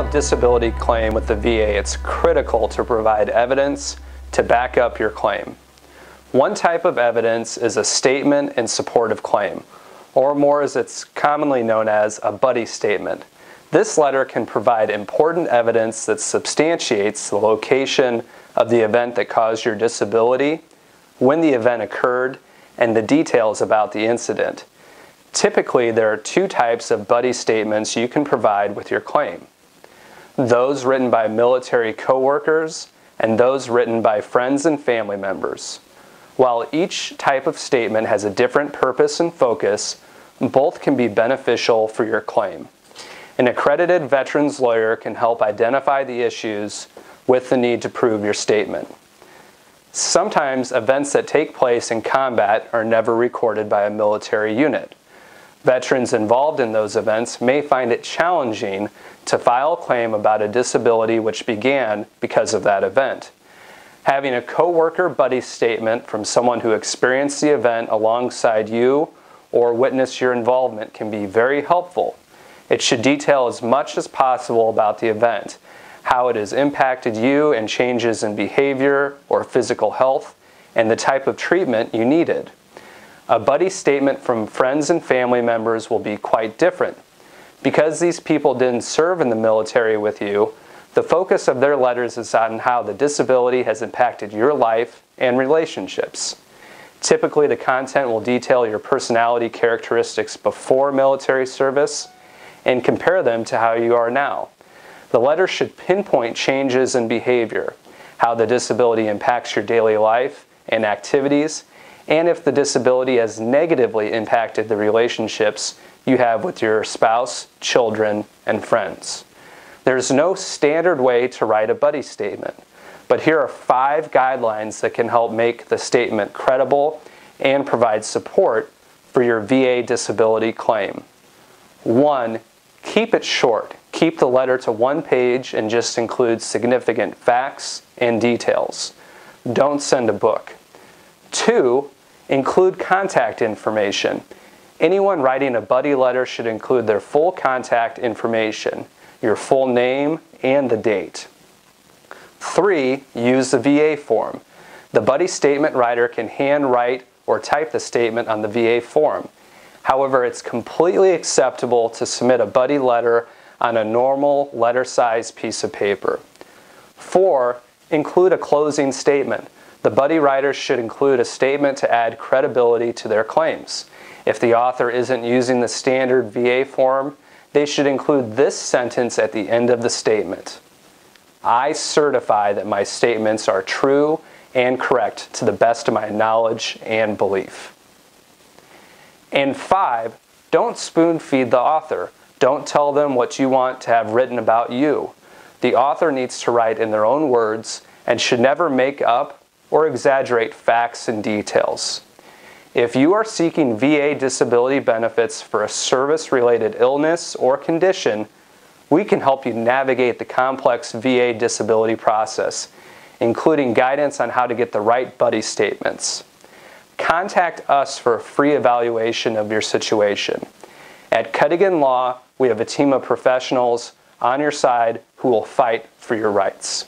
a disability claim with the VA, it's critical to provide evidence to back up your claim. One type of evidence is a statement in support of claim, or more as it's commonly known as a buddy statement. This letter can provide important evidence that substantiates the location of the event that caused your disability, when the event occurred, and the details about the incident. Typically, there are two types of buddy statements you can provide with your claim. Those written by military coworkers and those written by friends and family members. While each type of statement has a different purpose and focus, both can be beneficial for your claim. An accredited veterans lawyer can help identify the issues with the need to prove your statement. Sometimes events that take place in combat are never recorded by a military unit. Veterans involved in those events may find it challenging to file a claim about a disability which began because of that event. Having a coworker buddy statement from someone who experienced the event alongside you or witnessed your involvement can be very helpful it should detail as much as possible about the event, how it has impacted you and changes in behavior or physical health, and the type of treatment you needed. A buddy statement from friends and family members will be quite different. Because these people didn't serve in the military with you, the focus of their letters is on how the disability has impacted your life and relationships. Typically, the content will detail your personality characteristics before military service and compare them to how you are now. The letter should pinpoint changes in behavior, how the disability impacts your daily life and activities, and if the disability has negatively impacted the relationships you have with your spouse, children, and friends. There's no standard way to write a buddy statement, but here are five guidelines that can help make the statement credible and provide support for your VA disability claim. One, Keep it short. Keep the letter to one page and just include significant facts and details. Don't send a book. Two, include contact information. Anyone writing a buddy letter should include their full contact information, your full name, and the date. Three, use the VA form. The buddy statement writer can handwrite or type the statement on the VA form. However, it's completely acceptable to submit a buddy letter on a normal letter size piece of paper. Four, include a closing statement. The buddy writers should include a statement to add credibility to their claims. If the author isn't using the standard VA form, they should include this sentence at the end of the statement. I certify that my statements are true and correct to the best of my knowledge and belief. And five, don't spoon feed the author. Don't tell them what you want to have written about you. The author needs to write in their own words and should never make up or exaggerate facts and details. If you are seeking VA disability benefits for a service related illness or condition, we can help you navigate the complex VA disability process, including guidance on how to get the right buddy statements contact us for a free evaluation of your situation. At Cuddigan Law, we have a team of professionals on your side who will fight for your rights.